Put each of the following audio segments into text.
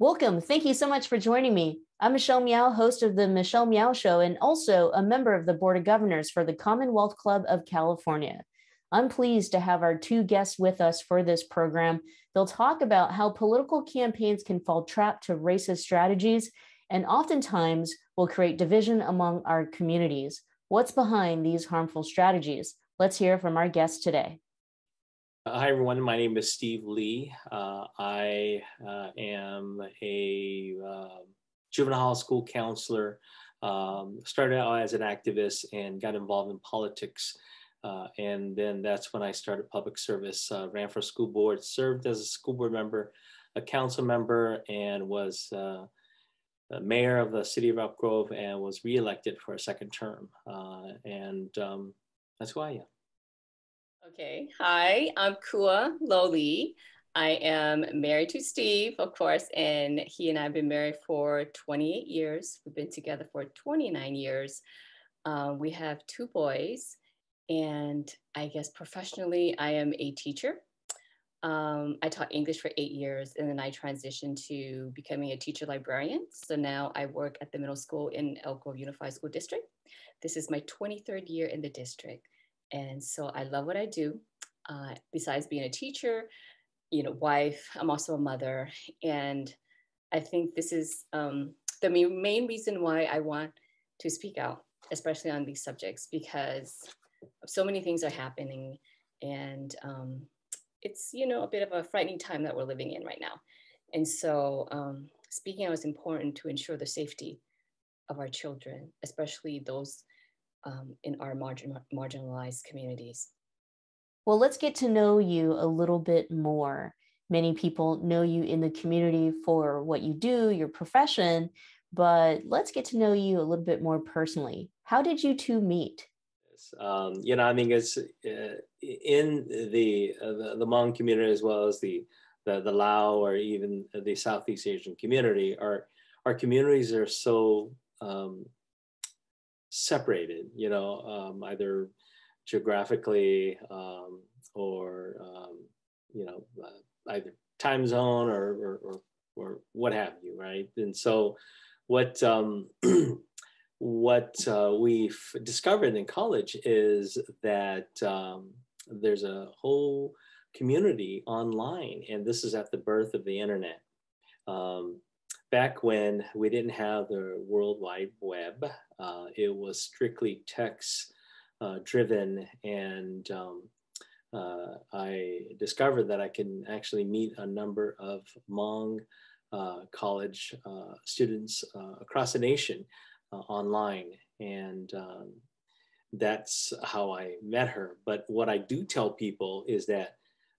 Welcome. Thank you so much for joining me. I'm Michelle Meow, host of the Michelle Meow Show, and also a member of the Board of Governors for the Commonwealth Club of California. I'm pleased to have our two guests with us for this program. They'll talk about how political campaigns can fall trapped to racist strategies and oftentimes will create division among our communities. What's behind these harmful strategies? Let's hear from our guests today. Hi, everyone. My name is Steve Ly. Uh, I uh, am a uh, juvenile school counselor. Um, started out as an activist and got involved in politics. Uh, and then that's when I started public service, uh, ran for school board, served as a school board member, a council member, and was uh, mayor of the city of Elk Grove and was reelected for a second term. and um, that's who I am. Okay, hi, I'm Cua Lo-Ly. I am married to Steve, of course, and he and I have been married for 28 years. We've been together for 29 years. Uh, we have two boys, and I guess professionally, I am a teacher. Um, I taught English for eight years, and then I transitioned to becoming a teacher librarian. So now I work at the middle school in Elk Grove Unified School District. This is my 23rd year in the district. And so I love what I do. Uh, besides being a teacher, you know, wife, I'm also a mother. And I think this is um, the main reason why I want to speak out, especially on these subjects, because so many things are happening. And um, it's, you know, a bit of a frightening time that we're living in right now. And so um, speaking out is important to ensure the safety of our children, especially those um, in our margin, marginalized communities. Well, let's get to know you a little bit more. Many people know you in the community for what you do, your profession, but let's get to know you a little bit more personally. How did you two meet? Um, you know, I mean, it's uh, in the, uh, the, the Hmong community as well as the the, the Lao or even the Southeast Asian community. Our our communities are so um, separated, you know, um, either geographically um, or, um, you know, uh, either time zone or, or, or, or, what have you, right? And so what, um, what uh, we've discovered in college is that um, there's a whole community online, and this is at the birth of the internet. Um, back when we didn't have the World Wide Web, uh, it was strictly text uh, driven. And um, uh, I discovered that I can actually meet a number of Hmong uh, college uh, students uh, across the nation online. And um, that's how I met her. But what I do tell people is that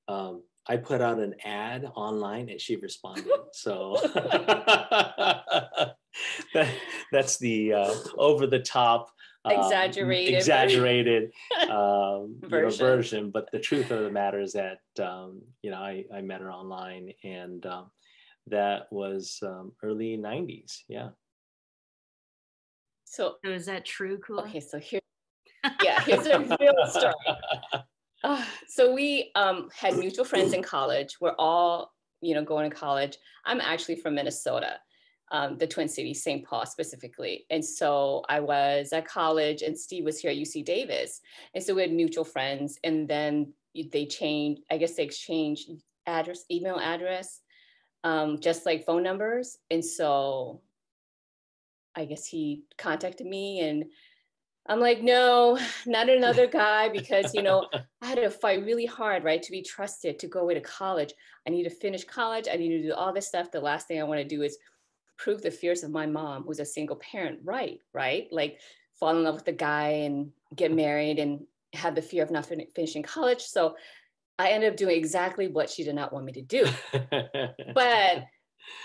um, I put out an ad online and she responded. So that, that's the uh, over the top, um, exaggerated, exaggerated um, version. You know, version. But the truth of the matter is that um, you know I, I met her online and um, that was um, early '90s. Yeah. So, so is that true? Cool. Okay, so here, yeah, here's a real story. Uh, so we um, had mutual friends in college. We're all, you know, going to college. I'm actually from Minnesota, um, the Twin Cities, St. Paul specifically. And so I was at college, and Steve was here at UC Davis. And so we had mutual friends. And then they changed. I guess they exchanged address, email address, um, just like phone numbers. And so I guess he contacted me and I'm like, no, not another guy, because you know, I had to fight really hard, right, to be trusted to go away to college. I need to finish college. I need to do all this stuff. The last thing I want to do is prove the fears of my mom, who's a single parent, right, right? Like fall in love with a guy and get married and have the fear of not fin- finishing college. So I ended up doing exactly what she did not want me to do. but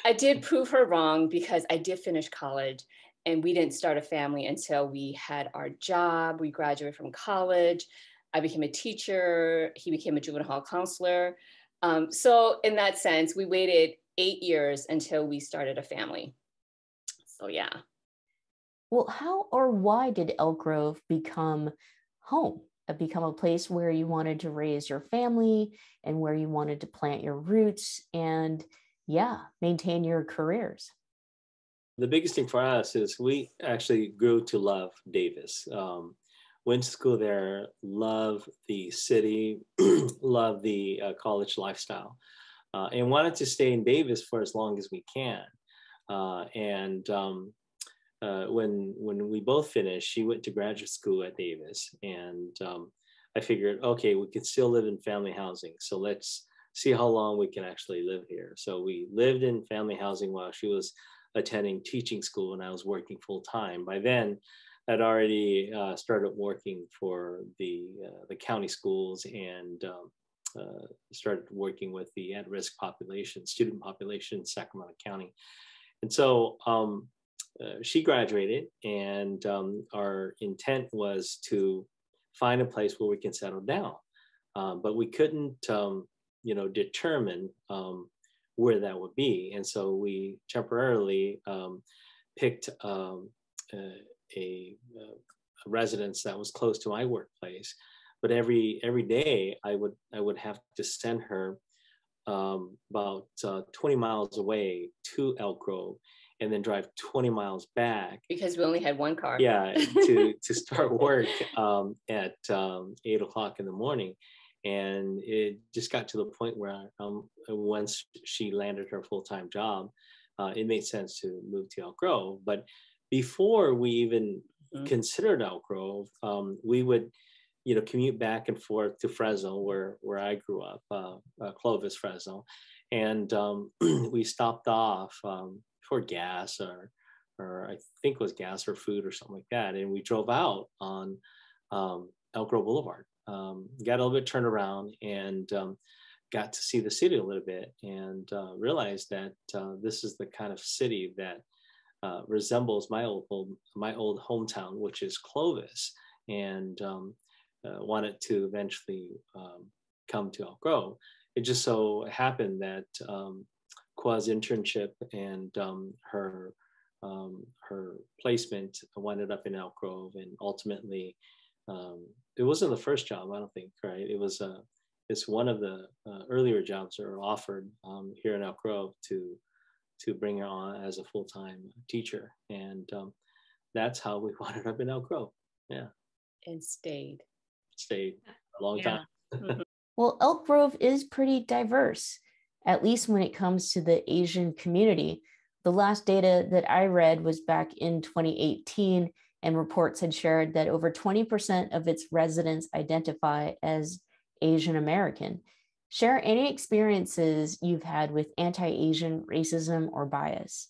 I did prove her wrong because I did finish college and we didn't start a family until we had our job. We graduated from college. I became a teacher. He became a juvenile hall counselor. Um, so, in that sense, we waited eight years until we started a family. So, yeah. Well, how or why did Elk Grove become home? Uh, become a place where you wanted to raise your family and where you wanted to plant your roots and yeah, maintain your careers? The biggest thing for us is we actually grew to love Davis. Um, went to school there, love the city, love the uh, college lifestyle, uh, and wanted to stay in Davis for as long as we can. Uh, and um, uh, when when we both finished, she went to graduate school at Davis, and um, I figured, okay, we can still live in family housing, so let's see how long we can actually live here. So we lived in family housing while she was attending teaching school, and I was working full time. By then, I'd already uh, started working for the uh, the county schools and um, uh, started working with the at-risk population, student population in Sacramento County. And so um, uh, she graduated, and um, our intent was to find a place where we can settle down. Um, but we couldn't, um, you know, determine um, where that would be, and so we temporarily um, picked uh, a, a, residence that was close to my workplace. But every every day, I would I would have to send her um, about uh, 20 miles away to Elk Grove and then drive 20 miles back. Because we only had one car. Yeah to to start work um, at um, eight o'clock in the morning and it just got to the point where um, once she landed her full-time job uh, it made sense to move to elk grove but before we even mm-hmm. considered elk grove um, we would you know commute back and forth to fresno where where i grew up uh, uh, clovis fresno and um, we stopped off um, for gas or or I think it was gas or food or something like that. And we drove out on um, Elk Grove Boulevard. Um, got a little bit turned around and um, got to see the city a little bit and uh, realized that uh, this is the kind of city that uh, resembles my old, old, my old hometown, which is Clovis, and um, uh, wanted to eventually um, come to Elk Grove. It just so happened that um, Cua's internship and um, her her placement wound up in Elk Grove, and ultimately, um, it wasn't the first job. I don't think, right? It was uh, it's one of the uh, earlier jobs that were offered um, here in Elk Grove to to bring her on as a full time teacher, and um, that's how we wound up in Elk Grove. Yeah, and stayed. Stayed a long yeah. time. well, Elk Grove is pretty diverse at least when it comes to the Asian community. The last data that I read was back in 2018, and reports had shared that over 20% of its residents identify as Asian American. Share any experiences you've had with anti Asian racism or bias.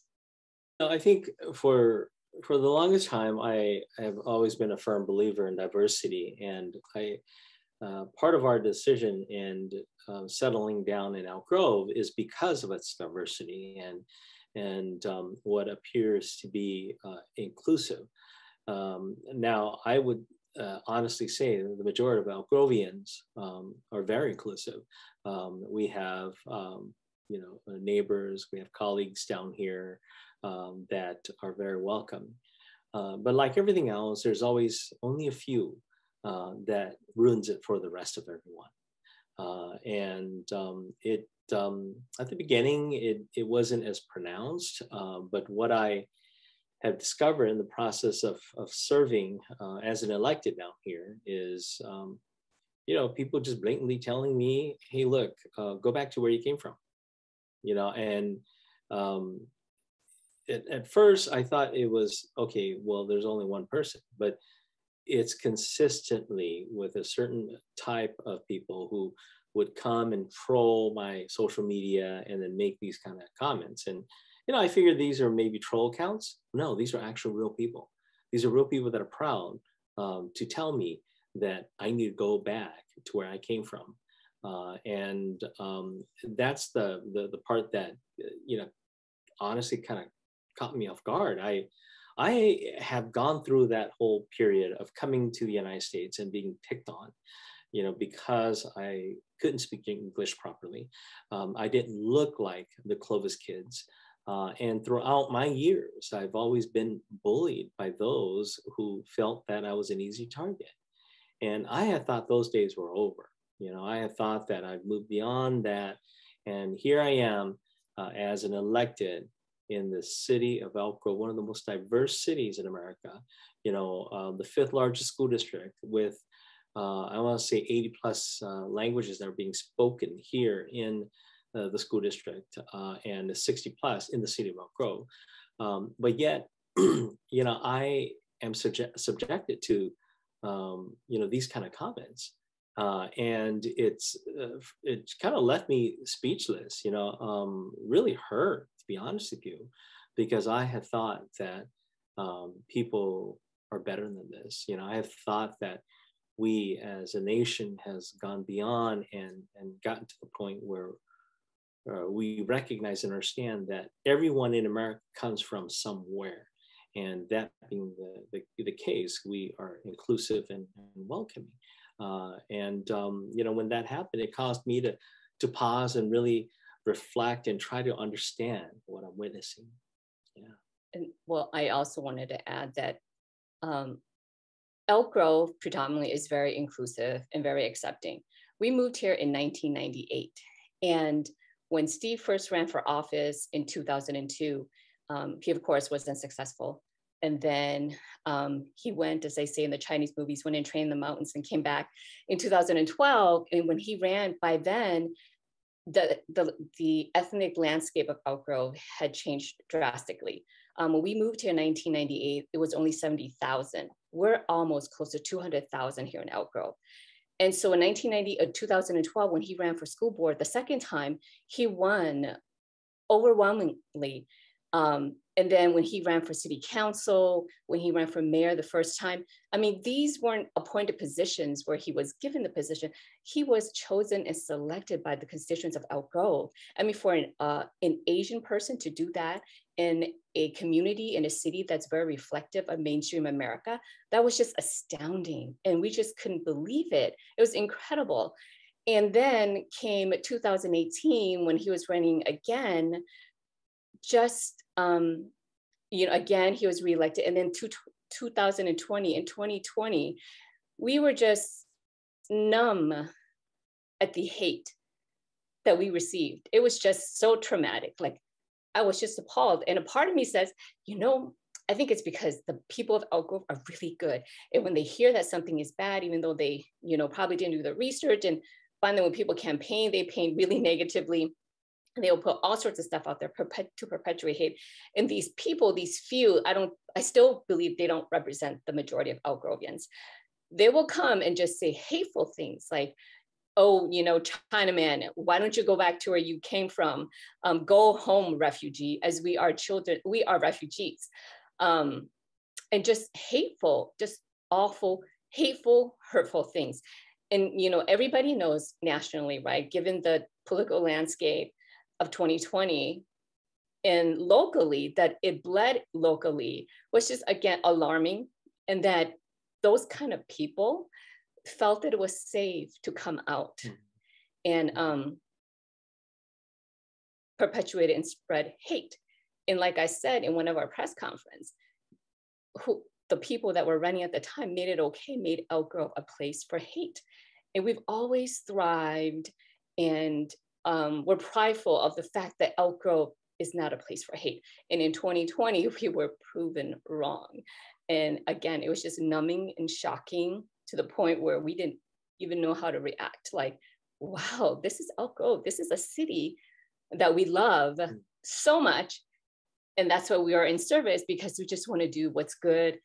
I think for for the longest time, I have always been a firm believer in diversity, and I uh, part of our decision in uh, settling down in Elk Grove is because of its diversity and and um, what appears to be uh, inclusive. Um, now, I would uh, honestly say the majority of Elk Grovians um, are very inclusive. Um, we have um, you know neighbors, we have colleagues down here um, that are very welcome. Uh, but like everything else, there's always only a few uh, that ruins it for the rest of everyone. Uh, and um, it um, at the beginning it it wasn't as pronounced, uh, but what I have discovered in the process of of serving uh, as an elected down here is. Um, you know, people just blatantly telling me, "Hey, look, uh, go back to where you came from," you know, and um, at, at, first I thought it was okay. Well, there's only one person, but it's consistently with a certain type of people who would come and troll my social media and then make these kind of comments. And, you know, I figured these are maybe troll accounts. No, these are actual real people. These are real people that are proud um, to tell me that I need to go back to where I came from. Uh, and um, that's the, the, the part that, you know, honestly kind of caught me off guard. I, I have gone through that whole period of coming to the United States and being picked on, you know, because I couldn't speak English properly. Um, I didn't look like the Clovis kids. Uh, and throughout my years, I've always been bullied by those who felt that I was an easy target. And I had thought those days were over. You know, I had thought that I've moved beyond that. And here I am uh, as an elected in the city of Elk Grove, one of the most diverse cities in America, you know, uh, the fifth largest school district with, uh, I want to say 80 plus uh, languages that are being spoken here in uh, the school district uh, and 60 plus in the city of Elk Grove. Um, but yet, you know, I am subject, subjected to, um, you know, these kind of comments. Uh, and it's uh, it kind of left me speechless, you know, um, really hurt to be honest with you, because I had thought that um, people are better than this. You know, I have thought that we as a nation has gone beyond and and gotten to the point where uh, we recognize and understand that everyone in America comes from somewhere. And that being the, the, the case, we are inclusive and, and welcoming. Uh, and, um, you know, when that happened, it caused me to, to pause and really reflect and try to understand what I'm witnessing. Yeah. And well, I also wanted to add that um, Elk Grove predominantly is very inclusive and very accepting. We moved here in 1998. And when Steve first ran for office in 2002, um, he of course was unsuccessful. And then um, he went, as they say in the Chinese movies, went and trained the mountains and came back in 2012. And when he ran, by then, the, the, the ethnic landscape of Elk Grove had changed drastically. Um, when we moved here in 1998, it was only 70,000. We're almost close to 200,000 here in Elk Grove. And so in 1990, uh, 2012, when he ran for school board the second time, he won overwhelmingly. Um, and then when he ran for city council, when he ran for mayor the first time, I mean, these weren't appointed positions where he was given the position. He was chosen and selected by the constituents of Elk Grove. I mean, for an, uh, an Asian person to do that in a community in a city that's very reflective of mainstream America, that was just astounding. And we just couldn't believe it. It was incredible. And then came 2018 when he was running again, just um, you know, again, he was reelected. And then two, 2020 and 2020, we were just numb at the hate that we received. It was just so traumatic. Like I was just appalled. And a part of me says, you know, I think it's because the people of Elk Grove are really good. And when they hear that something is bad, even though they, you know, probably didn't do the research and find that when people campaign, they paint really negatively And they'll put all sorts of stuff out there to perpetuate hate. And these people, these few, I don't, I still believe they don't represent the majority of Elk. They will come and just say hateful things like, oh, you know, Chinaman, why don't you go back to where you came from? Um, go home, refugee, as we are children, we are refugees. Um, and just hateful, just awful, hateful, hurtful things. And, you know, everybody knows nationally, right? Given the political landscape, of 2020 and locally that it bled locally was just again alarming and that those kind of people felt that it was safe to come out mm-hmm. and um, perpetuate and spread hate and like i said in one of our press conference who the people that were running at the time made it okay made elk grove a place for hate and we've always thrived and um, we're prideful of the fact that Elk Grove is not a place for hate. And in 2020, we were proven wrong. And again, it was just numbing and shocking to the point where we didn't even know how to react. Like, wow, this is Elk Grove. This is a city that we love mm. so much. And that's why we are in service because we just want to do what's good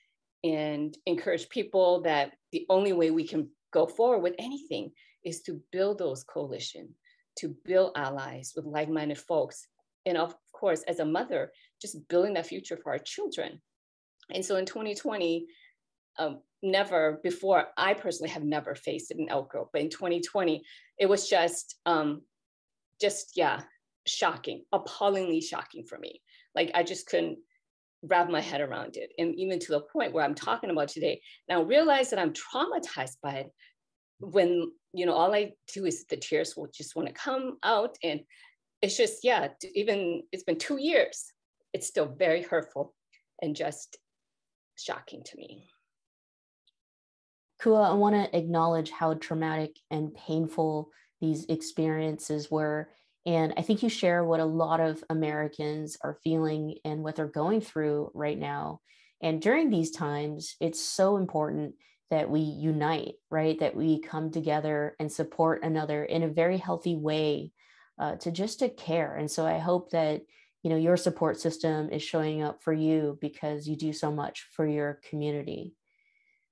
and encourage people that the only way we can go forward with anything is to build those coalition to build allies with like-minded folks. And of course, as a mother, just building that future for our children. And so in 2020, never before, I personally have never faced in Elk Grove, but in 2020, it was just, um, just yeah, shocking, appallingly shocking for me. Like I just couldn't wrap my head around it. And even to the point where I'm talking about today, now realize that I'm traumatized by it when you know all i do is the tears will just want to come out and it's just yeah even it's been two years it's still very hurtful and just shocking to me Cua i want to acknowledge how traumatic and painful these experiences were And I think you share what a lot of Americans are feeling and what they're going through right now. And during these times, it's so important that we unite, right? That we come together and support another in a very healthy way uh, to just to care. And so I hope that you know your support system is showing up for you because you do so much for your community.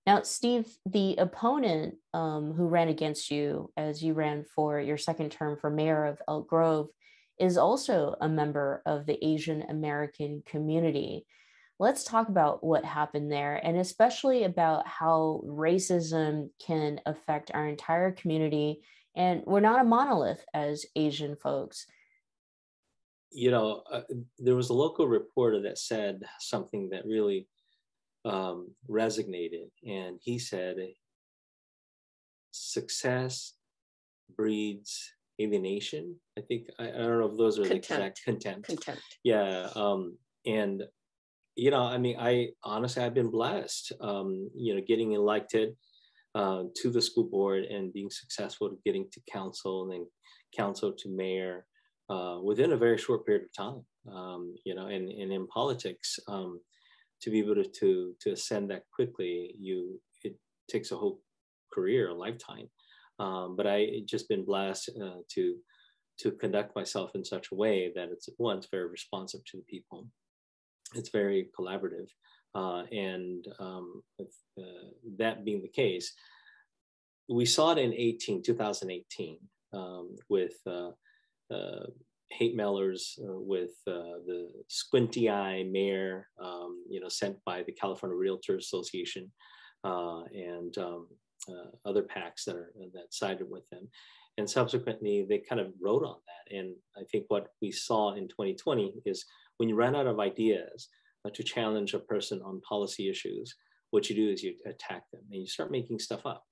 Now, Steve, the opponent um, who ran against you as you ran for your second term for mayor of Elk Grove is also a member of the Asian American community. Let's talk about what happened there and especially about how racism can affect our entire community. And we're not a monolith as Asian folks. You know, uh, there was a local reporter that said something that really um, resonated. And he said, success breeds alienation. I think, I, I don't know if those are contempt. the exact contempt. Contempt. Yeah. Um, and, you know, I mean, I honestly, I've been blessed, um, you know, getting elected uh, to the school board and being successful to getting to council and then council to mayor uh, within a very short period of time. Um, you know, and, and in politics, um, to be able to, to to ascend that quickly, you it takes a whole career, a lifetime. Um, but I just been blessed uh, to to conduct myself in such a way that it's one, it's very responsive to the people. It's very collaborative, uh, and um, with, uh, that being the case, we saw it in 18, 2018 um, with uh, uh, hate mailers uh, with uh, the squinty eye mayor, um, you know, sent by the California Realtor Association uh, and um, uh, other PACs that are that sided with them. And subsequently, they kind of wrote on that. And I think what we saw in 2020 is when you run out of ideas uh, to challenge a person on policy issues, what you do is you attack them and you start making stuff up.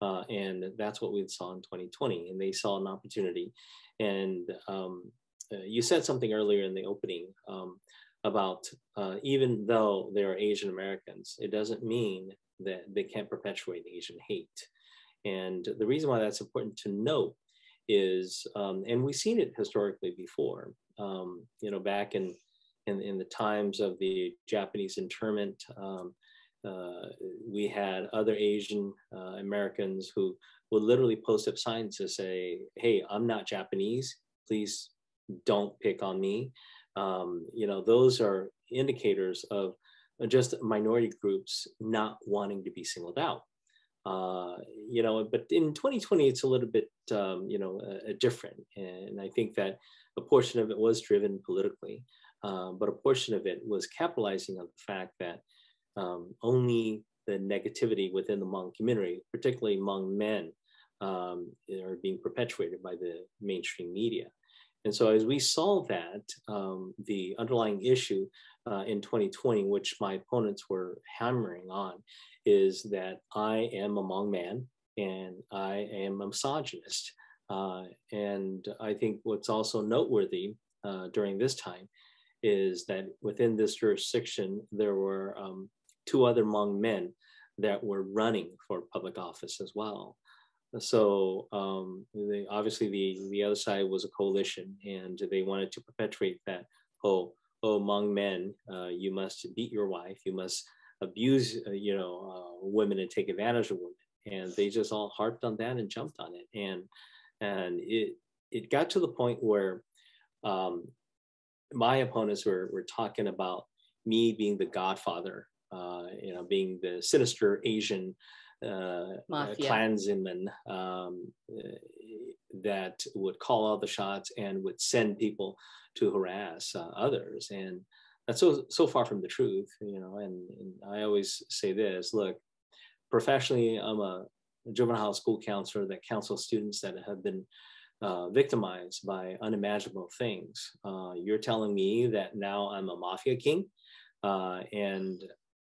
Uh, and that's what we saw in 2020. And they saw an opportunity. And um, you said something earlier in the opening um, about uh, even though they are Asian Americans, it doesn't mean that they can't perpetuate Asian hate. And the reason why that's important to note is, um, and we've seen it historically before, um, you know, back in, in, in, the times of the Japanese internment, um, uh, we had other Asian uh, Americans who would literally post up signs to say, hey, I'm not Japanese, please don't pick on me. Um, you know, those are indicators of just minority groups not wanting to be singled out. Uh, you know, but in 2020, it's a little bit, um, you know, uh, different. And I think that a portion of it was driven politically, uh, but a portion of it was capitalizing on the fact that um, only the negativity within the Hmong community, particularly among men, um, are being perpetuated by the mainstream media. And so as we saw that, um, the underlying issue uh, in 2020, which my opponents were hammering on, is that I am a Hmong man and I am a misogynist. Uh, and I think what's also noteworthy uh, during this time is that within this jurisdiction, there were um, two other Hmong men that were running for public office as well. So um, they, obviously the, the other side was a coalition and they wanted to perpetuate that, oh, oh among men, uh, you must beat your wife, you must abuse, uh, you know, uh, women and take advantage of women. And they just all harped on that and jumped on it. And, and it, it got to the point where um, my opponents were, were talking about me being the godfather, uh, you know, being the sinister Asian uh, clansmen um, that would call all the shots and would send people to harass uh, others. And that's so so far from the truth, you know. And, and I always say this: look, professionally, I'm a juvenile school counselor that counsels students that have been uh, victimized by unimaginable things. Uh, you're telling me that now I'm a mafia king, uh, and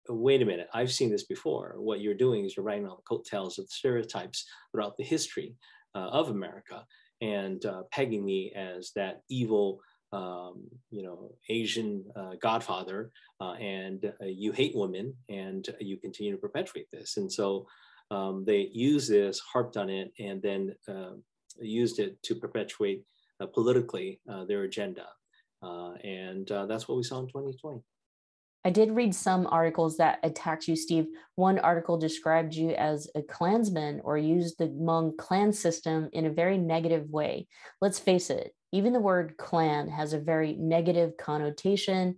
wait a minute, I've seen this before. What you're doing is you're writing on the coattails of the stereotypes throughout the history uh, of America and uh, pegging me as that evil, um, you know, Asian uh, godfather, uh, and uh, you hate women and you continue to perpetuate this. And so um, they used this, harped on it, and then um, used it to perpetuate uh, politically their agenda. And that's what we saw in 2020. I did read some articles that attacked you, Steve. One article described you as a Klansman or used the Hmong clan system in a very negative way. Let's face it, even the word clan has a very negative connotation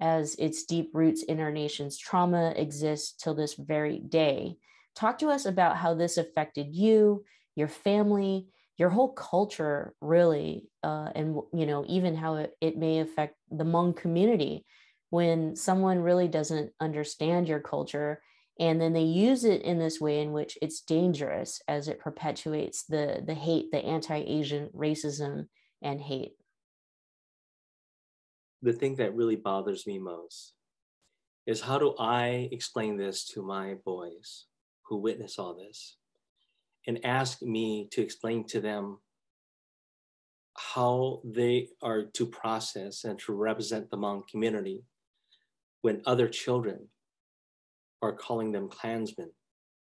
as its deep roots in our nation's trauma exist till this very day. Talk to us about how this affected you, your family, your whole culture, really, uh, and you know even how it, it may affect the Hmong community when someone really doesn't understand your culture and then they use it in this way in which it's dangerous as it perpetuates the the hate the anti-asian racism and hate. The thing that really bothers me most is how do i explain this to my boys who witness all this and ask me to explain to them how they are to process and to represent the Hmong community when other children are calling them Klansmen,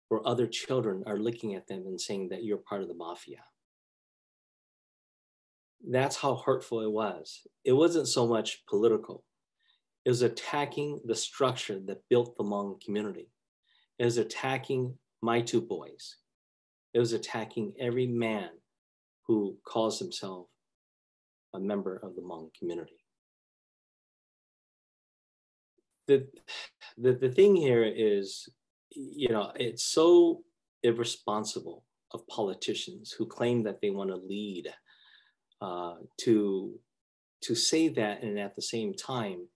or other children are looking at them and saying that you're part of the mafia. That's how hurtful it was. It wasn't so much political. It was attacking the structure that built the Hmong community. It was attacking my two boys. It was attacking every man who calls himself a member of the Hmong community. The, the, the thing here is, you know, it's so irresponsible of politicians who claim that they want to lead uh, to, to say that and at the same time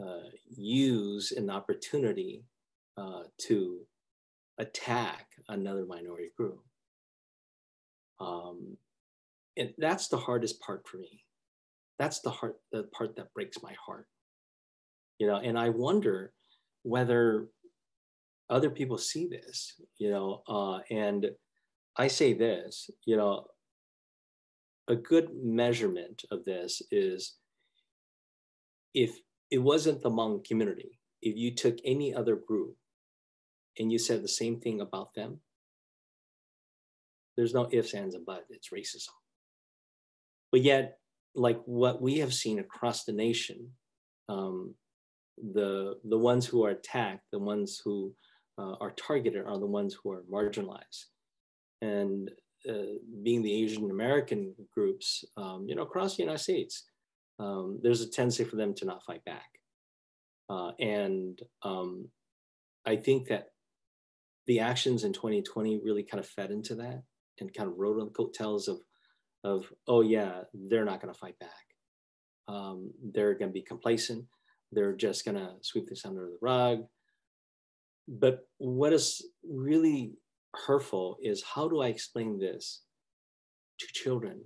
uh, use an opportunity uh, to attack another minority group. Um, and that's the hardest part for me. That's the heart, the part that breaks my heart. You know, and I wonder whether other people see this, you know, uh, and I say this, you know, a good measurement of this is if it wasn't the Hmong community, if you took any other group and you said the same thing about them, there's no ifs, ands, and buts. It's racism. But yet, like what we have seen across the nation, um, the the ones who are attacked, the ones who uh, are targeted, are the ones who are marginalized. And uh, being the Asian American groups, um, you know, across the United States, um, there's a tendency for them to not fight back. Uh, and um, I think that the actions in 2020 really kind of fed into that and kind of rode on the coattails of, of oh yeah, they're not going to fight back. Um, they're going to be complacent. They're just going to sweep this under the rug. But what is really hurtful is how do I explain this to children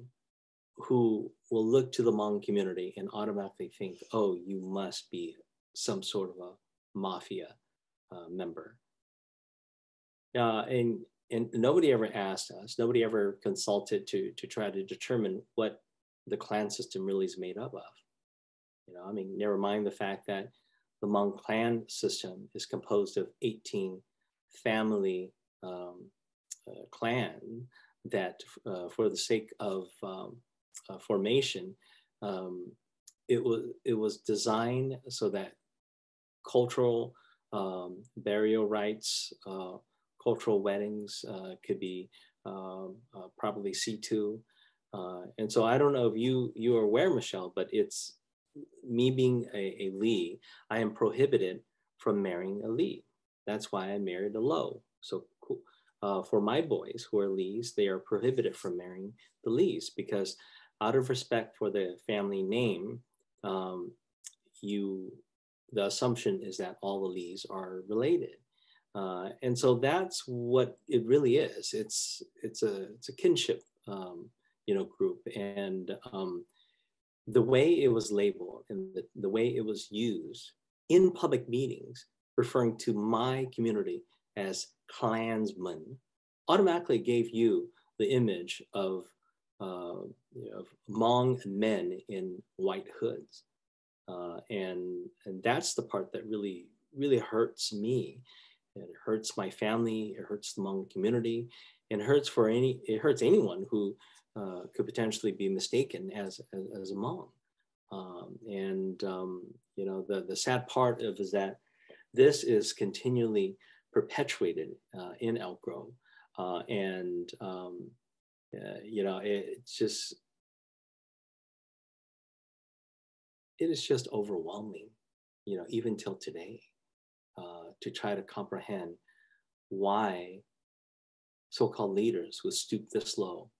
who will look to the Hmong community and automatically think, oh, you must be some sort of a mafia uh, member uh, and and nobody ever asked us. Nobody ever consulted to to try to determine what the clan system really is made up of. You know, I mean, never mind the fact that the Hmong clan system is composed of 18 family um, uh, clan that, uh, for the sake of um, uh, formation, um, it was it was designed so that cultural um, burial rites, uh, cultural weddings uh, could be um, uh, probably C2. Uh, and so I don't know if you, you are aware, Michelle, but it's me being a, a Lee, I am prohibited from marrying a Lee. That's why I married a Lo. So uh, for my boys who are Lees, they are prohibited from marrying the Lees because out of respect for the family name, um, you the assumption is that all the Lees are related. Uh, and so that's what it really is. It's it's a it's a kinship, um, you know, group, and um, the way it was labeled and the, the way it was used in public meetings, referring to my community as Klansmen, automatically gave you the image of uh, you know, Hmong men in white hoods, uh, and and that's the part that really really hurts me it hurts my family. It hurts the Hmong community. And hurts for any. It hurts anyone who uh, could potentially be mistaken as, as, as a Hmong. Um, and, um, you know, the, the sad part of is that this is continually perpetuated uh, in Elk Grove. Uh, and, um, uh, you know, it, it's just, it is just overwhelming, you know, even till today, uh, to try to comprehend why so-called leaders would stoop this low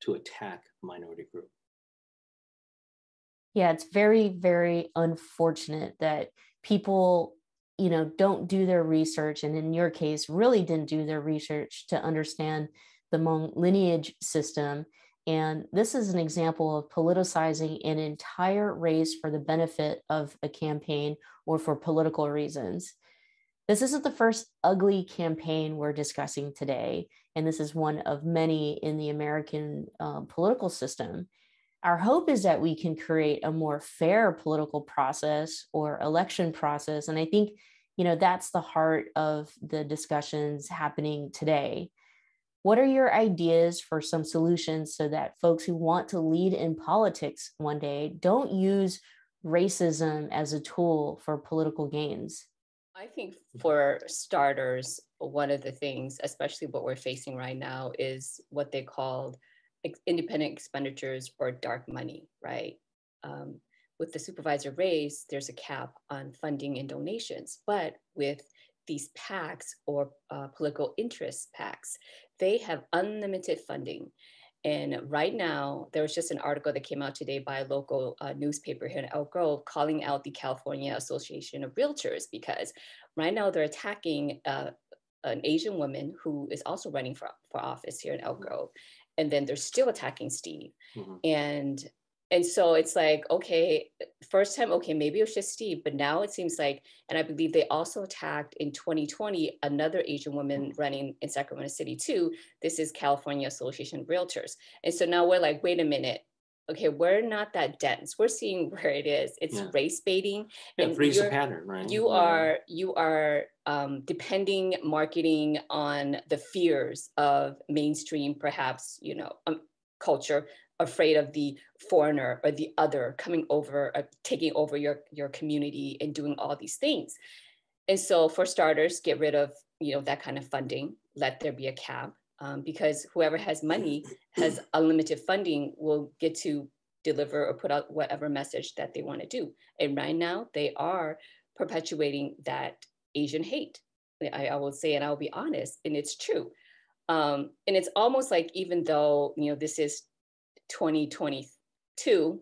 to attack a minority group. Yeah, it's very, very unfortunate that people, you know, don't do their research, and in your case, really didn't do their research to understand the Hmong lineage system. And this is an example of politicizing an entire race for the benefit of a campaign or for political reasons. This isn't the first ugly campaign we're discussing today, and this is one of many in the American uh, political system. Our hope is that we can create a more fair political process or election process. And I think, you know, that's the heart of the discussions happening today. What are your ideas for some solutions so that folks who want to lead in politics one day don't use racism as a tool for political gains? I think for starters, one of the things, especially what we're facing right now, is what they called independent expenditures or dark money, right? Um, with the supervisor race, there's a cap on funding and donations, but with these PACs or uh, political interest PACs, they have unlimited funding. And right now, there was just an article that came out today by a local uh, newspaper here in Elk Grove calling out the California Association of Realtors because right now they're attacking uh, an Asian woman who is also running for, for office here in Elk mm-hmm. Grove. And then they're still attacking Steve. Mm-hmm. And and so it's like okay first time okay maybe it was just steve but now it seems like and i believe they also attacked in 2020 another asian woman running in sacramento city too. This is california association of realtors. And so now we're like wait a minute. Okay we're not that dense. We're seeing where it is. It's yeah. race baiting yeah, and three's a pattern right? you yeah. are you are um, depending marketing on the fears of mainstream perhaps you know um, culture afraid of the foreigner or the other coming over, uh, taking over your, your community and doing all these things. And so for starters, get rid of you know that kind of funding, let there be a cap um, because whoever has money has unlimited funding will get to deliver or put out whatever message that they want to do. And right now they are perpetuating that Asian hate. I, I will say, and I'll be honest, and it's true. Um, and it's almost like even though you know this is 2022,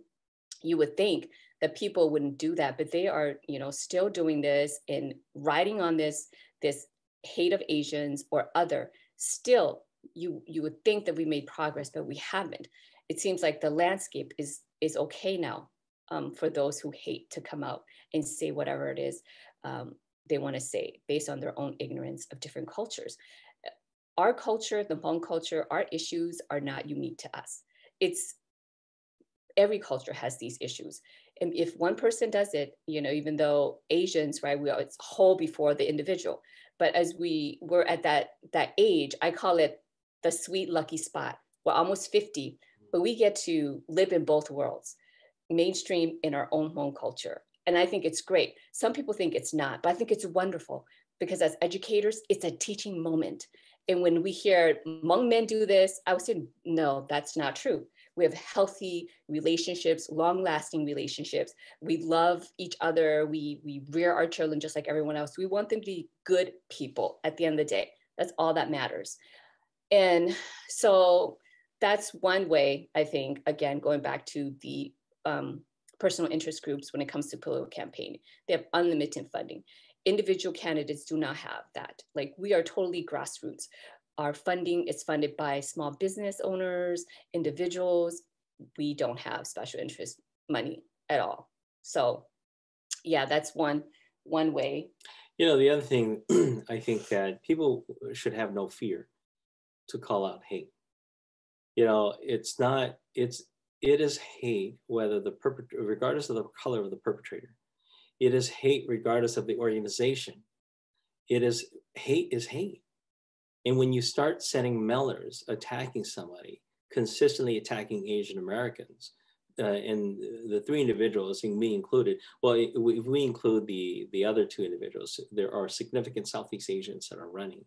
you would think that people wouldn't do that, but they are, you know, still doing this and riding on this this hate of Asians or other. Still, you you would think that we made progress, but we haven't. It seems like the landscape is is okay now um, for those who hate to come out and say whatever it is um, they want to say based on their own ignorance of different cultures. Our culture, the Hmong culture, our issues are not unique to us it's every culture has these issues. And if one person does it, you know, even though Asians, right, we are it's whole before the individual. But as we were at that that age, I call it the sweet lucky spot. We're almost 50, but we get to live in both worlds, mainstream in our own home culture. And I think it's great. Some people think it's not, but I think it's wonderful because as educators, it's a teaching moment. And when we hear Hmong men do this, I would say, no, that's not true. We have healthy relationships, long lasting relationships. We love each other. We, we rear our children just like everyone else. We want them to be good people at the end of the day. That's all that matters. And so that's one way, I think, again, going back to the um, personal interest groups when it comes to political campaigning, they have unlimited funding individual candidates do not have that. Like we are totally grassroots. Our funding is funded by small business owners, individuals. We don't have special interest money at all. So yeah, that's one one way. You know, the other thing I think that people should have no fear to call out hate. You know, it's not, it's it is hate, whether the perpetrator, regardless of the color of the perpetrator it is hate regardless of the organization. It is hate is hate. And when you start setting mailers attacking somebody consistently attacking Asian Americans. Uh, and the three individuals, me included, well, if we include the, the other two individuals, there are significant Southeast Asians that are running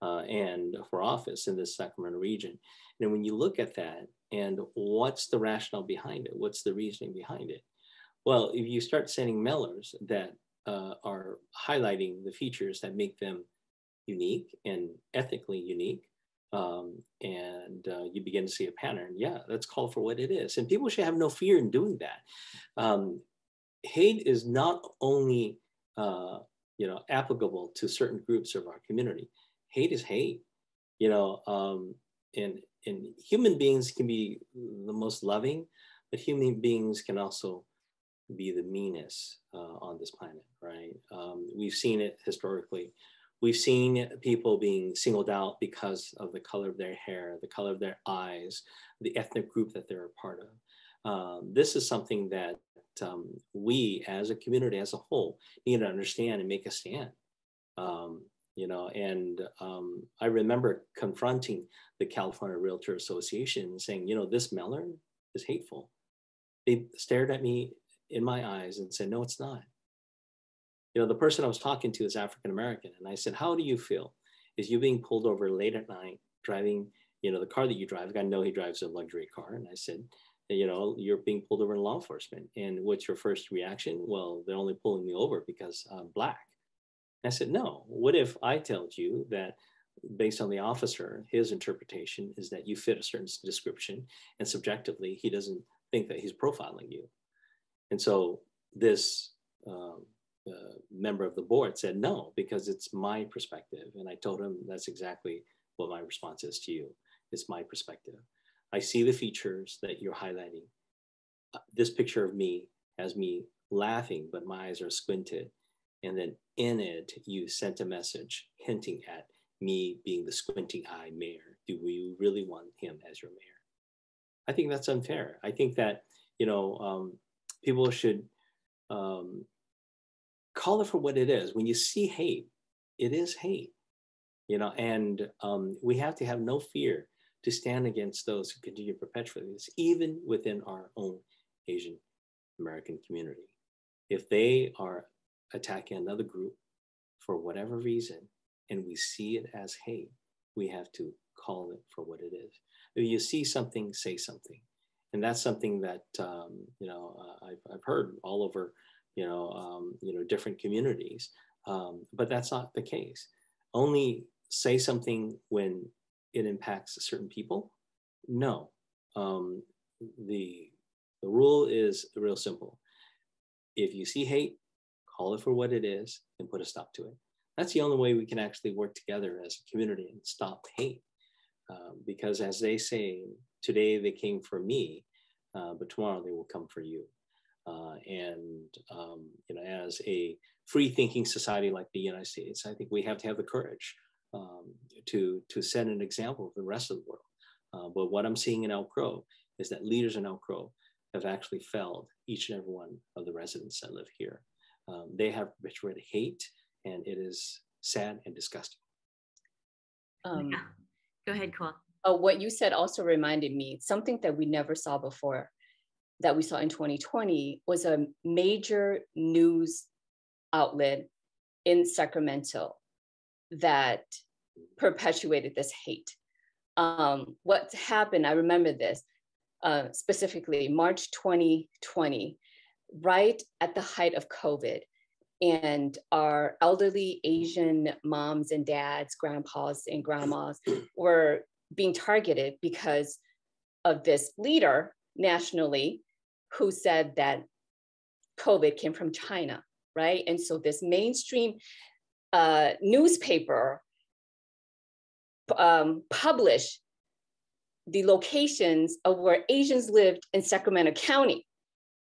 uh, and for office in the Sacramento region. And when you look at that, and what's the rationale behind it? What's the reasoning behind it? Well, if you start sending mailers that uh, are highlighting the features that make them unique and ethically unique, um, and uh, you begin to see a pattern, yeah, let's call for what it is. And people should have no fear in doing that. Um, hate is not only uh, you know applicable to certain groups of our community. Hate is hate, you know, um, and and human beings can be the most loving, but human beings can also be the meanest uh, on this planet, right? Um, we've seen it historically We've seen people being singled out because of the color of their hair, the color of their eyes, the ethnic group that they're a part of. Um, this is something that um, we as a community as a whole need to understand and make a stand. Um, you know, and um, I remember confronting the California Realtor Association and saying, you know, this mailer is hateful. They stared at me in my eyes and said, no, it's not you know, the person I was talking to is African American. And I said, How do you feel? Is you being pulled over late at night, driving, you know, the car that you drive? I know he drives a luxury car. And I said, you know, you're being pulled over in law enforcement. And what's your first reaction? Well, they're only pulling me over because I'm black. And I said, no. What if I told you that based on the officer, his interpretation is that you fit a certain description and subjectively he doesn't think that he's profiling you. And so this um, uh, member of the board said no because it's my perspective. And i told him that's exactly what my response is to you. It's my perspective. I see the features that you're highlighting. Uh, this picture of me has me laughing but my eyes are squinted. And then in it you sent a message hinting at me being the squinting eye mayor. Do we really want him as your mayor? I think that's unfair. I think that you know um, people should um, call it for what it is. When you see hate, it is hate, you know, and um, we have to have no fear to stand against those who continue to perpetuate this, even within our own Asian American community. If they are attacking another group for whatever reason, and we see it as hate, we have to call it for what it is. If you see something, say something. And that's something that, um, you know, uh, I've, I've heard all over you know, um, you know, different communities. Um, but that's not the case. Only say something when it impacts certain people. No, um, the the rule is real simple. If you see hate, call it for what it is and put a stop to it. That's the only way we can actually work together as a community and stop hate. Um, because as they say, today they came for me, uh, but tomorrow they will come for you. Uh, and um, you know, as a free-thinking society like the United States, I think we have to have the courage um, to to set an example for the rest of the world. Uh, but what I'm seeing in Elk Grove is that leaders in Elk Grove have actually felled each and every one of the residents that live here. Um, they have perpetuated hate, and it is sad and disgusting. Um, yeah. Go ahead, Cole. Uh, what you said also reminded me something that we never saw before that we saw in 2020 was a major news outlet in Sacramento that perpetuated this hate. Um, what happened, I remember this uh, specifically, March 2020, right at the height of COVID. And our elderly Asian moms and dads, grandpas and grandmas were being targeted because of this leader nationally who said that COVID came from China, right? And so this mainstream uh, newspaper um, published the locations of where Asians lived in Sacramento County.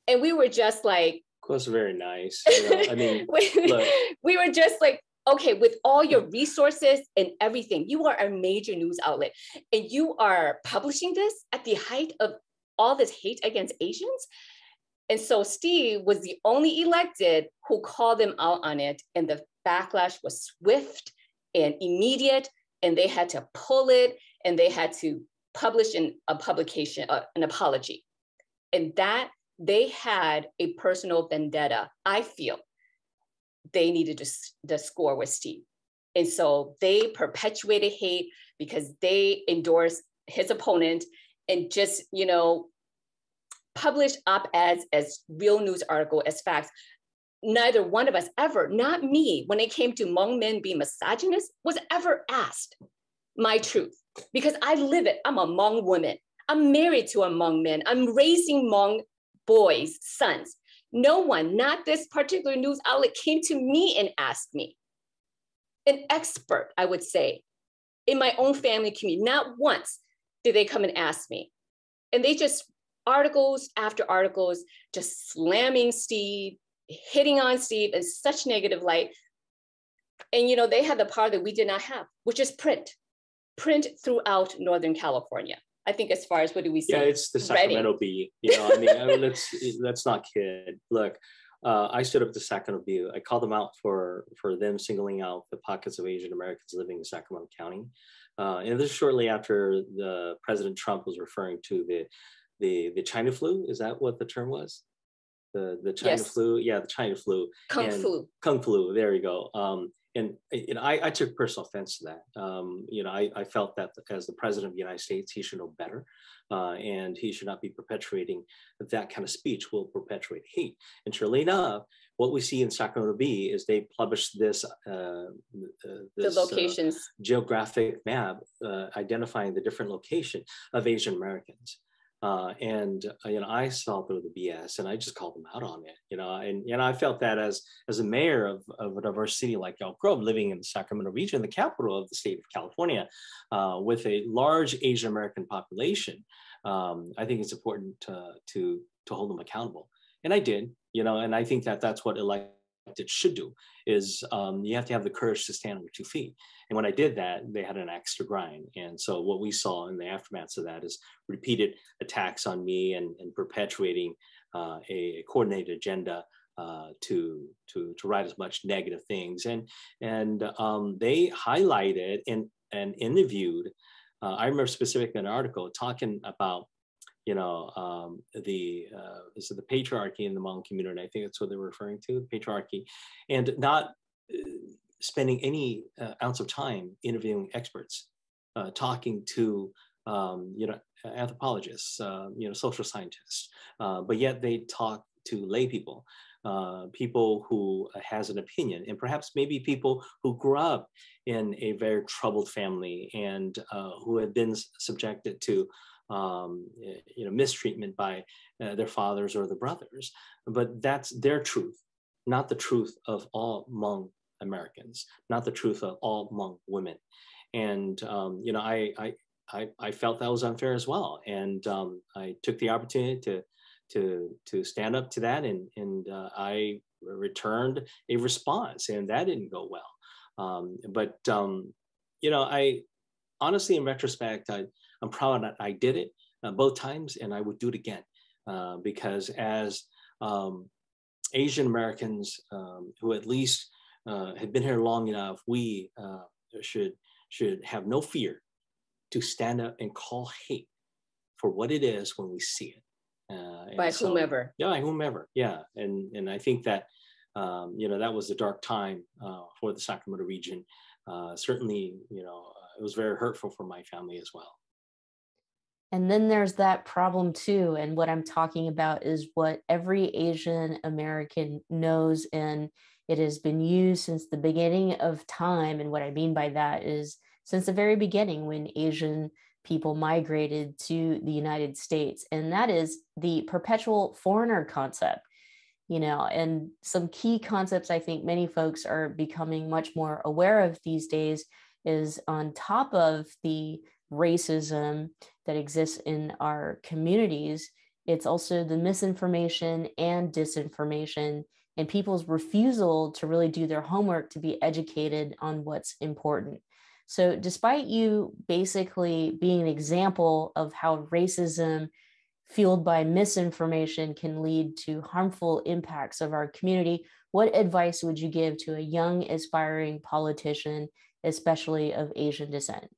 And we were just like, was very nice. You know, I mean, we, we were just like, okay, with all your resources and everything, you are a major news outlet and you are publishing this at the height of all this hate against Asians. And so Steve was the only elected who called them out on it. And the backlash was swift and immediate. And they had to pull it and they had to publish in a publication, uh, an apology. And that they had a personal vendetta, I feel they needed to, to score with Steve. And so they perpetuated hate because they endorsed his opponent and just, you know, published op-eds as real news article as facts. Neither one of us ever, not me, when it came to Hmong men being misogynist, was ever asked my truth because I live it. I'm a Hmong woman. I'm married to a Hmong man. I'm raising Hmong boys, sons. No one, not this particular news outlet, came to me and asked me. An expert, I would say, in my own family community, not once did they come and ask me. And they just, articles after articles, just slamming Steve, hitting on Steve in such negative light. And you know, they had the power that we did not have, which is print, print throughout Northern California. I think as far as what do we see? Yeah, it's the Sacramento Bee. You know, I mean, I mean let's let's not kid. Look, uh, I stood up to Sacramento Bee. I called them out for for them singling out the pockets of Asian Americans living in Sacramento County. Uh, and this is shortly after the President Trump was referring to the the the China flu. Is that what the term was? The the China yes. flu. Yeah, the China flu. Kung and flu. Kung flu. There you go. Um, and you know, I, I, took personal offense to that. Um, you know, I, I, felt that as the president of the United States, he should know better, uh, and he should not be perpetuating that kind of speech. Will perpetuate hate. And surely enough, what we see in Sacramento Bee is they published this, uh, uh, this the uh, locations geographic map uh, identifying the different location of Asian Americans. Uh, and uh, you know, I saw through the BS, and I just called them out on it. You know, and know, I felt that as as a mayor of, of a diverse city like Elk Grove, living in the Sacramento region, the capital of the state of California, uh, with a large Asian American population, um, I think it's important to, to to hold them accountable. And I did, you know, and I think that that's what elected should do is um, you have to have the courage to stand on your two feet. And when I did that, they had an axe to grind. And so what we saw in the aftermath of that is repeated attacks on me and, and perpetuating uh, a, coordinated agenda uh, to, to, to write as much negative things. And, and um, they highlighted and, and interviewed, uh, I remember specifically an article talking about you know, um, the uh, is the patriarchy in the Hmong community. I think that's what they're referring to, the patriarchy, and not uh, spending any uh, ounce of time interviewing experts, uh, talking to um, you know anthropologists, uh, you know social scientists, uh, but yet they talk to lay people. Uh, people who has an opinion and perhaps maybe people who grew up in a very troubled family and uh, who have been subjected to um, you know mistreatment by uh, their fathers or the brothers but that's their truth not the truth of all Hmong Americans, not the truth of all Hmong women. And, um, you know, I, I, I, I, felt that was unfair as well. And um, I took the opportunity to, to, to stand up to that. And, and uh, I returned a response and that didn't go well. Um, but, um, you know, I honestly, in retrospect, I, I'm proud that I did it uh, both times and I would do it again. Uh, because as um, Asian Americans um, who at least uh, have been here long enough, we uh, should should have no fear to stand up and call hate for what it is when we see it. Uh, by so, whomever. Yeah, by whomever. Yeah, and and I think that um, you know that was a dark time uh, for the Sacramento region. Uh, certainly, you know, uh, it was very hurtful for my family as well. And then there's that problem too. And what I'm talking about is what every Asian American knows and it has been used since the beginning of time. And what I mean by that is since the very beginning when Asian people migrated to the United States. And that is the perpetual foreigner concept. You know, and some key concepts I think many folks are becoming much more aware of these days is on top of the racism that exists in our communities, it's also the misinformation and disinformation and people's refusal to really do their homework to be educated on what's important. So, despite you basically being an example of how racism fueled by misinformation can lead to harmful impacts of our community, what advice would you give to a young, aspiring politician, especially of Asian descent?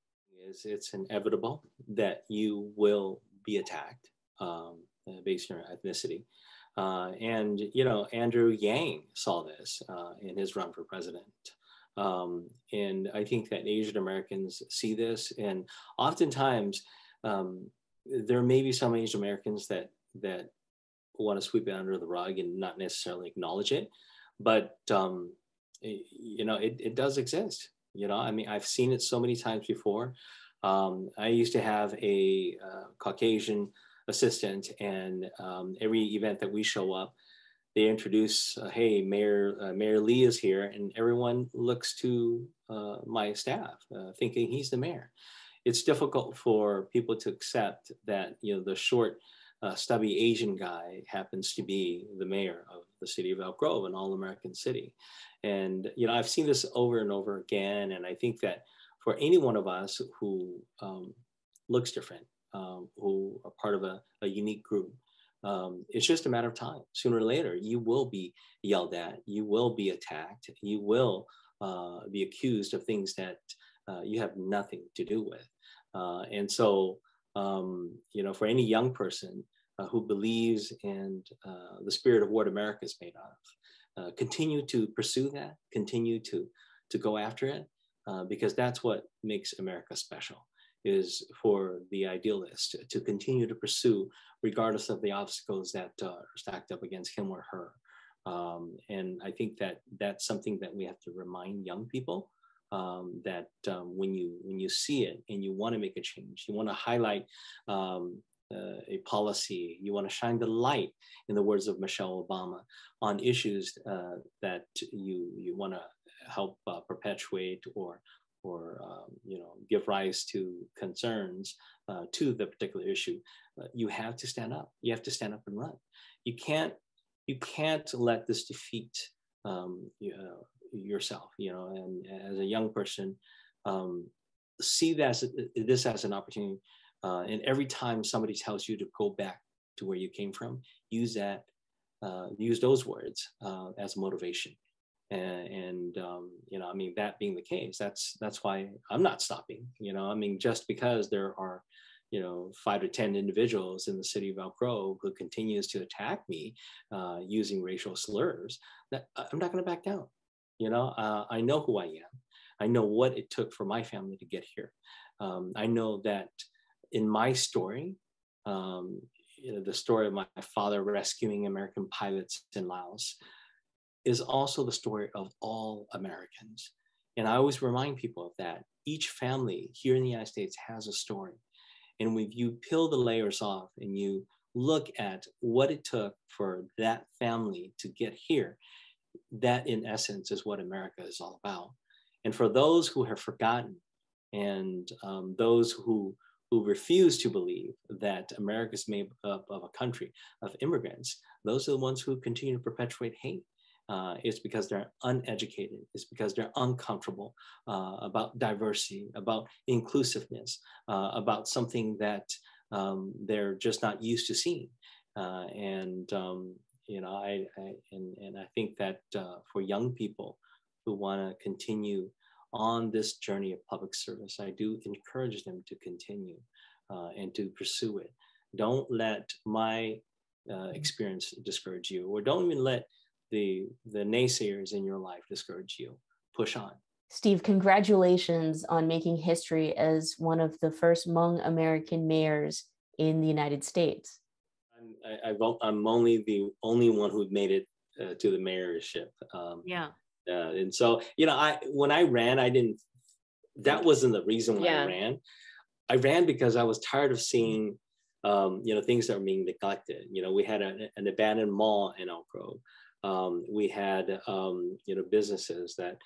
Is it's inevitable that you will be attacked um, based on your ethnicity. Uh, and, you know, Andrew Yang saw this uh, in his run for president. Um, and I think that Asian Americans see this. And oftentimes, um, there may be some Asian Americans that, that want to sweep it under the rug and not necessarily acknowledge it. But, um, it, you know, it, it does exist. You know, I mean, I've seen it so many times before. Um, I used to have a uh, Caucasian assistant, and um, every event that we show up, they introduce, uh, "Hey, Mayor uh, Mayor Ly is here," and everyone looks to uh, my staff, uh, thinking he's the mayor. It's difficult for people to accept that you know the short, uh, stubby Asian guy happens to be the mayor of the city of Elk Grove, an all-American city, and you know I've seen this over and over again, and I think that for any one of us who um, looks different, um, who are part of a, a unique group. Um, it's just a matter of time. Sooner or later, you will be yelled at, you will be attacked, you will uh, be accused of things that uh, you have nothing to do with. Uh, and so, um, you know, for any young person uh, who believes in uh, the spirit of what America is made of, uh, continue to pursue that, continue to to go after it, because that's what makes America special is for the idealist to continue to pursue regardless of the obstacles that uh, are stacked up against him or her. Um, and I think that that's something that we have to remind young people um, that um, when you when you see it and you want to make a change, you want to highlight um, uh, a policy, you want to shine the light, in the words of Michelle Obama, on issues uh, that you you want to help uh, perpetuate or or um, you know give rise to concerns uh, to the particular issue uh, you have to stand up. You have to stand up and run. You can't you can't let this defeat um, you know, yourself you know and as a young person um, see that as, this as an opportunity uh, and every time somebody tells you to go back to where you came from use that uh, use those words uh, as motivation and, um, you know i mean that being the case that's that's why i'm not stopping you know i mean just because there are you know five to ten individuals in the city of elk grove who continues to attack me uh, using racial slurs that uh, i'm not going to back down. You know uh, i know who i am. I know what it took for my family to get here. Um, i know that in my story um, you know, the story of my father rescuing american pilots in laos is also the story of all Americans. And I always remind people of that. Each family here in the United States has a story. And when you peel the layers off and you look at what it took for that family to get here, that in essence is what America is all about. And for those who have forgotten and um, those who who refuse to believe that America is made up of a country of immigrants, those are the ones who continue to perpetuate hate uh, it's because they're uneducated. It's because they're uncomfortable uh, about diversity, about inclusiveness, uh, about something that um, they're just not used to seeing. Uh, and um, you know, I, I, and, and I think that uh, for young people who want to continue on this journey of public service, I do encourage them to continue uh, and to pursue it. Don't let my experience discourage you, or don't even let the the naysayers in your life discourage you? Push on. Steve congratulations on making history as one of the first Hmong american mayors in the united states. I'm, I, am only the only one who made it uh, to the mayorship. Um, yeah. uh, and so you know i when i ran i didn't that wasn't the reason why yeah. i ran. I ran because i was tired of seeing um, you know things that were being neglected. You know we had a, an abandoned mall in elk grove um, we had um, you know businesses that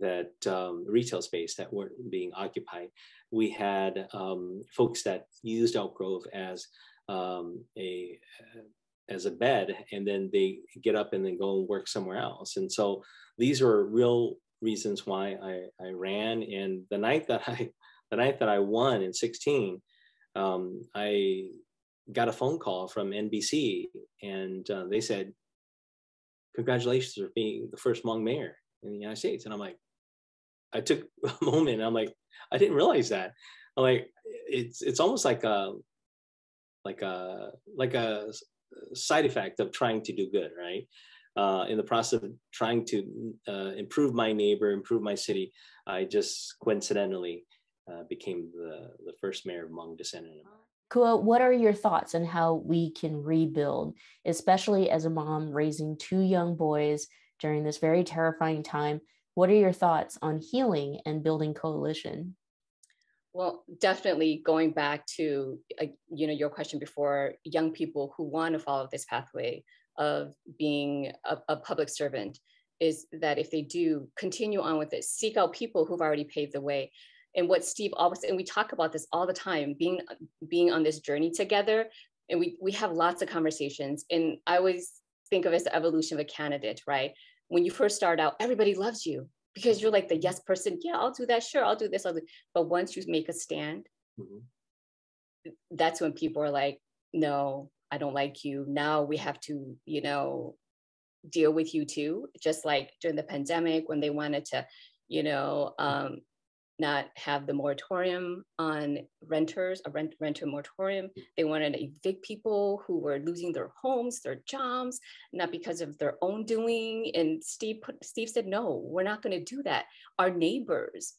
that um, retail space that weren't being occupied. We had um, folks that used Elk Grove as um, a as a bed, and then they get up and then go and work somewhere else. And so these were real reasons why I, I ran. And the night that I the night that I won in 16, um, I got a phone call from NBC, and uh, they said, congratulations for being the first Hmong mayor in the United States. And I'm like, I took a moment and I'm like, I didn't realize that. I'm like it's it's almost like a like a like a side effect of trying to do good, right? Uh, in the process of trying to uh, improve my neighbor, improve my city, I just coincidentally uh, became the, the first mayor of Hmong descent in America. Cua, what are your thoughts on how we can rebuild, especially as a mom raising two young boys during this very terrifying time? What are your thoughts on healing and building coalition? Well, definitely going back to uh, you know your question before, young people who want to follow this pathway of being a, a, public servant is that if they do continue on with it, seek out people who've already paved the way. And what Steve always and we talk about this all the time, being being on this journey together, and we we have lots of conversations. And I always think of it as the evolution of a candidate, right? When you first start out, everybody loves you because you're like the yes person. Yeah, I'll do that. Sure, I'll do this. I'll do. But once you make a stand, mm-hmm. that's when people are like, no, I don't like you. Now we have to, you know, deal with you too. Just like during the pandemic when they wanted to, you know, um, not have the moratorium on renters, a rent renter moratorium. They wanted to evict people who were losing their homes, their jobs, not because of their own doing. And Steve put, Steve said, no, we're not going to do that. Our neighbors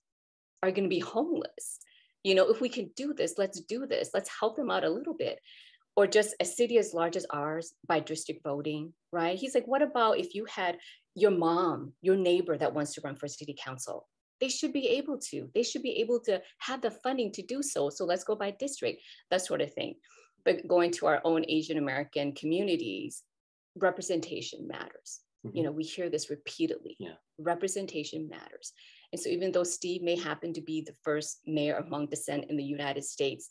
are going to be homeless. You know, if we can do this, let's do this. Let's help them out a little bit. Or just a city as large as ours by district voting, right? He's like, what about if you had your mom, your neighbor that wants to run for city council? They should be able to. They should be able to have the funding to do so. So let's go by district, that sort of thing. But going to our own Asian American communities, representation matters. Mm-hmm. You know, we hear this repeatedly. Yeah. Representation matters. And so even though Steve may happen to be the first mayor of Hmong descent in the United States,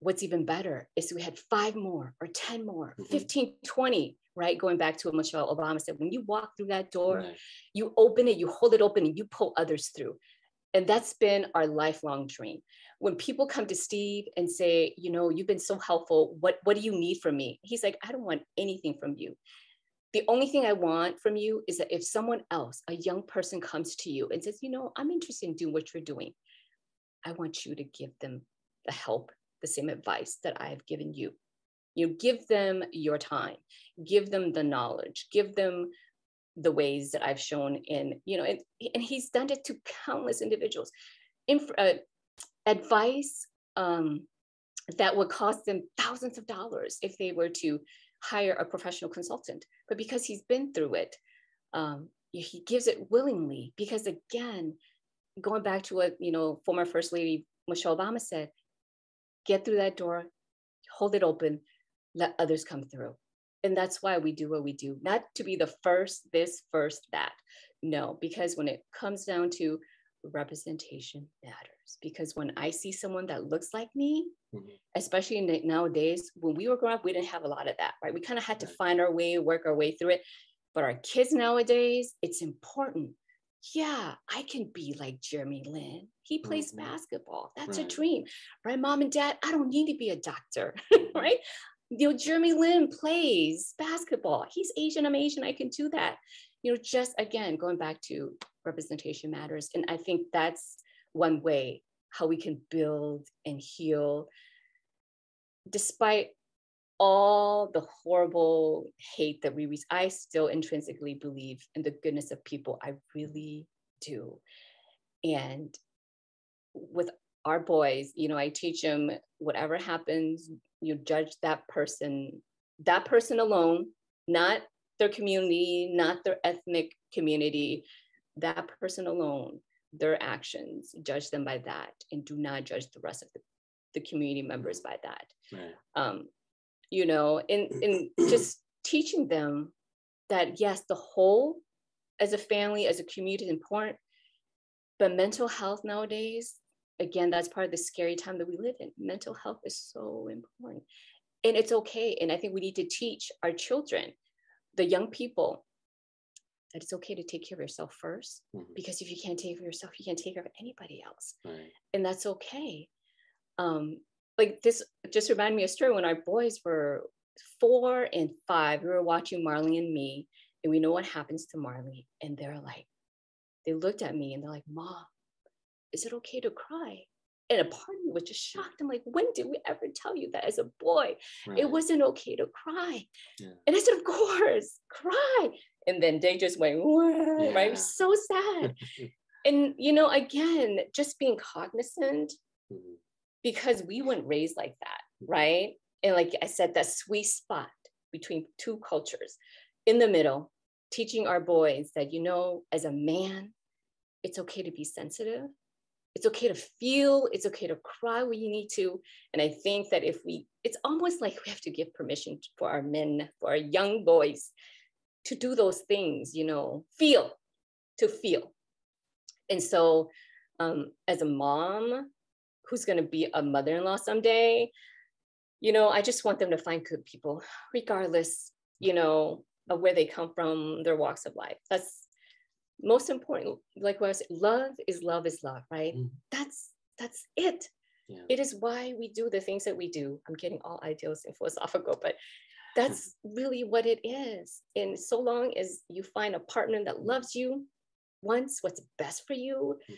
what's even better is we had five more or 10 more, mm-hmm. 15, 20 right? Going back to what Michelle Obama said, when you walk through that door, right. you open it, you hold it open, and you pull others through. And that's been our lifelong dream. When people come to Steve and say, you know, you've been so helpful, what, what do you need from me? He's like, I don't want anything from you. The only thing I want from you is that if someone else, a young person comes to you and says, you know, I'm interested in doing what you're doing, I want you to give them the help, the same advice that I have given you you know, give them your time give them the knowledge give them the ways that i've shown in you know and, and he's done it to countless individuals. Inf- uh, advice um, that would cost them thousands of dollars if they were to hire a professional consultant. But because he's been through it um, he gives it willingly because again going back to what you know former first lady michelle obama said get through that door hold it open let others come through. And that's why we do what we do, not to be the first, this, first, that. No, because when it comes down to representation matters. Because when I see someone that looks like me, mm-hmm. especially in nowadays, when we were growing up, we didn't have a lot of that, right? We kind of had to find our way, work our way through it. But our kids nowadays, it's important. Yeah, I can be like Jeremy Lin. He plays mm-hmm. basketball. That's right. a dream, right? Mom and dad, I don't need to be a doctor, right? You know, Jeremy Lin plays basketball. He's Asian, I'm Asian, I can do that. You know, just again, going back to representation matters. And I think that's one way how we can build and heal despite all the horrible hate that we I still intrinsically believe in the goodness of people. I really do. And with our boys, you know, I teach them whatever happens, you judge that person, that person alone, not their community, not their ethnic community, that person alone, their actions, judge them by that, and do not judge the rest of the, the community members by that. Right. Um, you know, in in just teaching them that yes, the whole as a family, as a community is important, but mental health nowadays again, that's part of the scary time that we live in. Mental health is so important. And it's okay. And I think we need to teach our children, the young people, that it's okay to take care of yourself 1st mm-hmm. Because if you can't take care of yourself, you can't take care of anybody else. Right. And that's okay. Um, like this just reminded me of a story when our boys were four and five. We were watching Marley and me, and we know what happens to Marley. And they're like, they looked at me and they're like, Mom, is it okay to cry? and a part of me was just shocked. I'm like, when did we ever tell you that as a boy? Right. It wasn't okay to cry. Yeah. And I said, of course, cry. And then they just went, "Wah," right? Yeah. So sad. and you know, again, just being cognizant Mhm. because we weren't raised like that, right? And like I said, that sweet spot between two cultures in the middle, teaching our boys that, you know, as a man, it's okay to be sensitive. It's okay to feel, it's okay to cry when you need to. And I think that if we, it's almost like we have to give permission for our men, for our young boys to do those things, you know, feel, to feel. And so, um, as a mom who's going to be a mother in law someday, you know, I just want them to find good people, regardless, you know, of where they come from, their walks of life. That's most important. Like what I said, love is love is love, right? Mhm. That's that's it. Yeah. It is why we do the things that we do. I'm getting all ideals and philosophical, but that's really what it is. And so long as you find a partner that loves you, wants what's best for you, Mhm.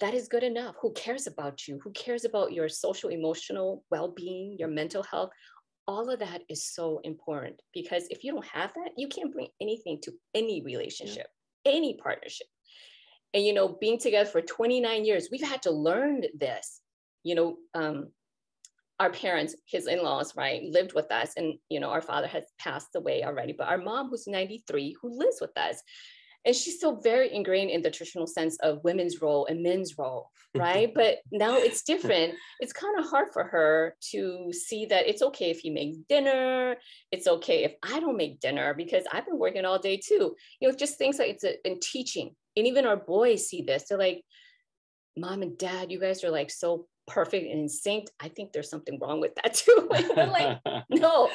that is good enough. Who cares about you? Who cares about your social, emotional well being, your mental health? All of that is so important because if you don't have that, you can't bring anything to any relationship, any partnership. And, you know, being together for 29 years, we've had to learn this. You know, um, our parents, his in laws, right, lived with us. And, you know, our father has passed away already, but our mom, who's 93, who lives with us, and she's still very ingrained in the traditional sense of women's role and men's role right? But now it's different. It's kind of hard for her to see that it's okay if you make dinner. It's okay if i don't make dinner because i've been working all day too. You know just things like it's a, in teaching. And even our boys see this. They're like mom and dad you guys are like so perfect and in sync. I think there's something wrong with that too. Like no.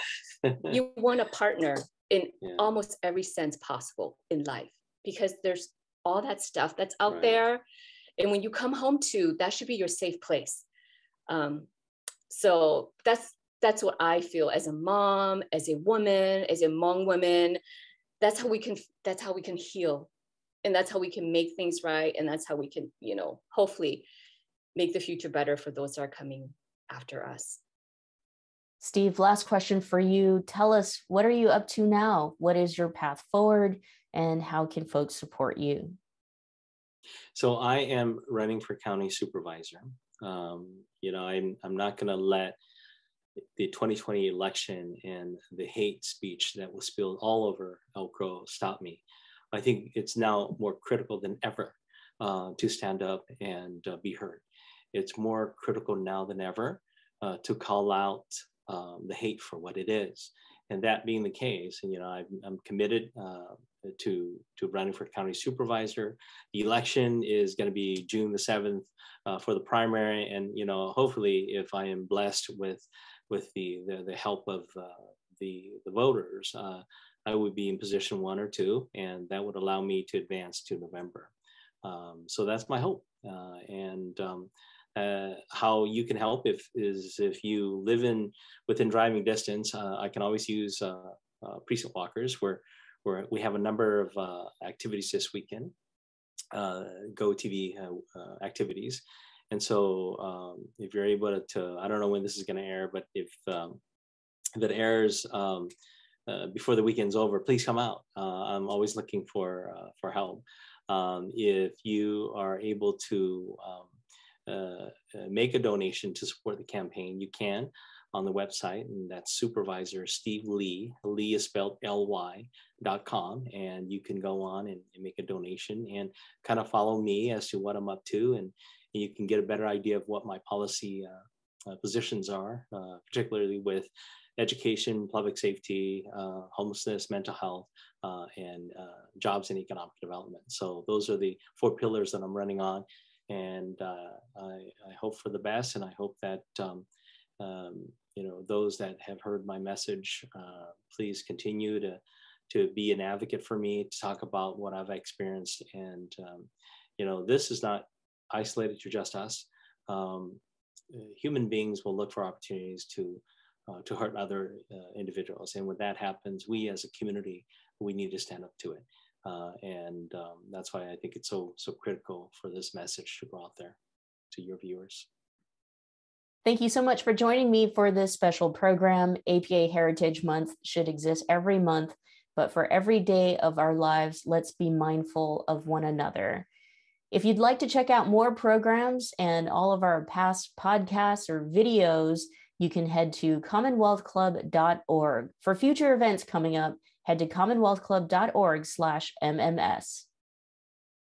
You want a partner in Yeah. almost every sense possible in life because there's all that stuff that's out Right. there. And when you come home to that should be your safe place. Um, so that's that's what i feel as a mom as a woman as a Hmong woman. That's how we can that's how we can heal. And that's how we can make things right. And that's how we can you know hopefully make the future better for those that are coming after us. Steve, last question for you. Tell us what are you up to now? What is your path forward and how can folks support you? So I am running for county supervisor. Um, you know, I'm I'm not going to let the 2020 election and the hate speech that was spilled all over Elk Grove stop me. I think it's now more critical than ever uh, to stand up and uh, be heard. It's more critical now than ever uh, to call out um, the hate for what it is. And that being the case, and you know, I'm, I'm committed uh, to to running for county supervisor. The election is going to be June the seventh uh, for the primary, and you know, hopefully, if I am blessed with with the the, the help of uh, the the voters, uh, I would be in position one or two, and that would allow me to advance to November. Um, so that's my hope, uh, and. Um, uh, how you can help if is if you live in within driving distance. Uh, I can always use uh, uh, precinct walkers where where we have a number of uh, activities this weekend, GOTV activities. And so um, if you're able to, to, I don't know when this is going to air, but if, um, it airs um, uh, before the weekend's over, please come out. Uh, I'm always looking for uh, for help. Um, if you are able to um, make a donation to support the campaign, you can on the website, and that's Supervisor Steve Ly. Ly is spelled L-Y dot com, and you can go on and, and make a donation and kind of follow me as to what I'm up to, and, you can get a better idea of what my policy uh, uh, positions are, uh, particularly with education, public safety, uh, homelessness, mental health, uh, and uh, jobs and economic development. So those are the four pillars that I'm running on, and I, I, hope for the best, and I hope that. Um, um, you know, those that have heard my message, uh, please continue to to be an advocate for me, to talk about what I've experienced, and um, you know, this is not isolated to just us. Um, human beings will look for opportunities to uh, to hurt other uh, individuals, and when that happens, we as a community we need to stand up to it, uh, and um, that's why I think it's so so critical for this message to go out there. to your viewers. Thank you so much for joining me for this special program. APA Heritage Month should exist every month, but for every day of our lives, let's be mindful of one another. If you'd like to check out more programs and all of our past podcasts or videos, you can head to commonwealthclub.org. For future events coming up, head to commonwealthclub.org slash MMS.